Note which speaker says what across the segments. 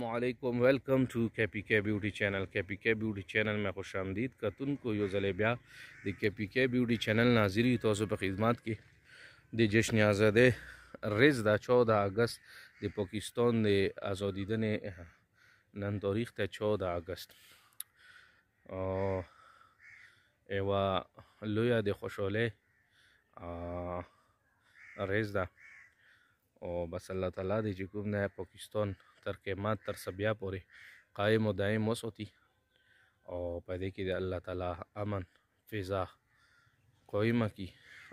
Speaker 1: السلام علیکم ویلکم ټو کې پی کې بیوټي چینل کې پی کې بیوټي چینل مې خوش آمدید کتون کو یو ځلې بیا د کې پی کې بیوټي چینل ناظری تاسو په خدمت کې د جشن آزادې رز دا 14 اگست د پاکستان د ازادیدنې نن تاریخ ته چوده اګست یوه لویه د خوشحالۍ ریز ده او بس الله تعالی دې چې کوم نه پاکستان تر قیمت تر سبیا پورې قایم و دایم وساتي او په دې کې د الله تعالی امن فضا قویمه کی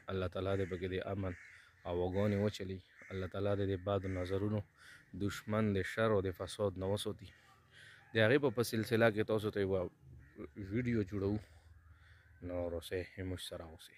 Speaker 1: الله تعالی دې پکې دې امن او وګونې وچلی الله تعالی دې دې باد نظرونو دشمن دې شر او دې فساد نه وسوتی د هغې په په سلسله کې تاسو ته یوه ویډیو جوړو نو روسه هموش سره اوسئ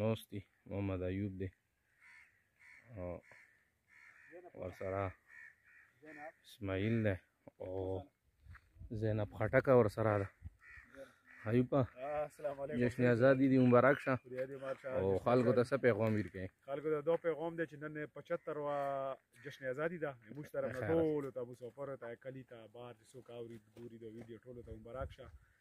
Speaker 1: نوست دی محمد ایوب دی او ورسره اسماعیل دی او زینب خټک ورسره ده
Speaker 2: حیوبا
Speaker 1: جشن ازادي دی مبارک شه او خلکو ته څه پیغام ورکړي
Speaker 2: خلکو ته دا پیغام دی چې نن 75 وا جشن ازادي ده موږ طرف نه ټول ته ابو سفر ته کلی ته بار چې څوک اوري ګوري دا ویډیو ټول ته مبارک شه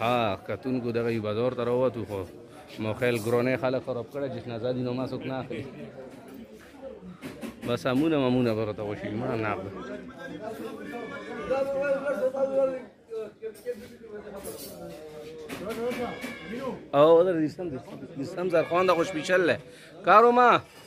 Speaker 1: ها کتون کو دغه بازار ته راووتو خو مو خیل ګرونه خلک خراب کړه جشن ازادي نو ما څوک نه اخلي بس امونه ممونه ورته وشي ما نه اخلي او در دستم دستم زرخوان دا خوش پیچل له کارو ما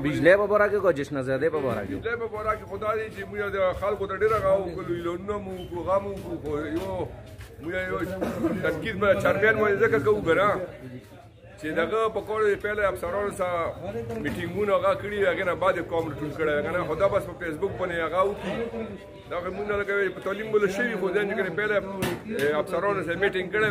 Speaker 1: بجلی
Speaker 3: په باره کې
Speaker 4: کو
Speaker 1: جشن
Speaker 5: زیاده په
Speaker 1: باره کې بجلی په باره کې
Speaker 5: خدا دې چې موږ د
Speaker 6: خلکو ته ډیر غاو کولو لونه مو کو غم کو کو یو موږ یو تذکیر ما چرمن مو ځکه کو غرا چې دغه په کور دی پهله افسرانو سره میټینګونه هغه کړي هغه نه بعد کوم ټول کړي هغه نه خدا بس په فیسبوک باندې هغه او کی دا موږ نه لګوي په تعلیم بل شي خو ځان کې پهله افسرانو سره میټینګ کړي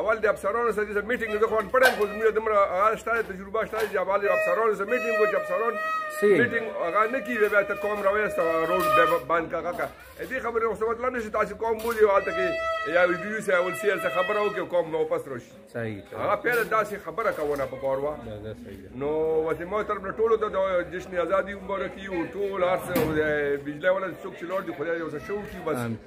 Speaker 6: اول د افسرانو سره د میټینګ زه خو ان پړم خو زموږ دمر هغه شته تجربه شته چې اول د افسرانو سره میټینګ وکړي افسران میټینګ هغه نه کیږي بیا ته کوم راوېست روډ به باندې کاکا کا دې خبره اوس مطلب نشي تاسو کوم بولی حالت کې یا ویډیو سره اول سیل څه خبره او کې کوم نو پس روش
Speaker 1: صحیح
Speaker 6: هغه پیره داسې خبره کوونه په کاروا نو وته مو تر ټولو ته جشن ازادي مبارکي او ټول هر څه بجلی ولا څوک چې لور دی خدای یو څه شو کی بس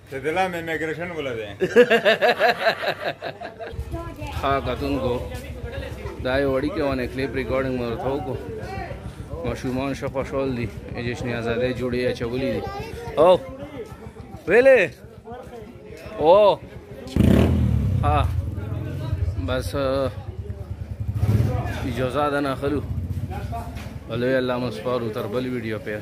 Speaker 6: ته
Speaker 7: دلام امیګریشن ولرې
Speaker 1: ها کتونکو دا یو وړي کې ونه کلیپ ریکارډینګ مې ورته وکړو ماشومان ښه خوشحال دي جشن ازادۍ جوړې اچولي دي او ویلې او ها بس اجازه ده نه خلو ولې الله مسپارو تر بل ویډیو په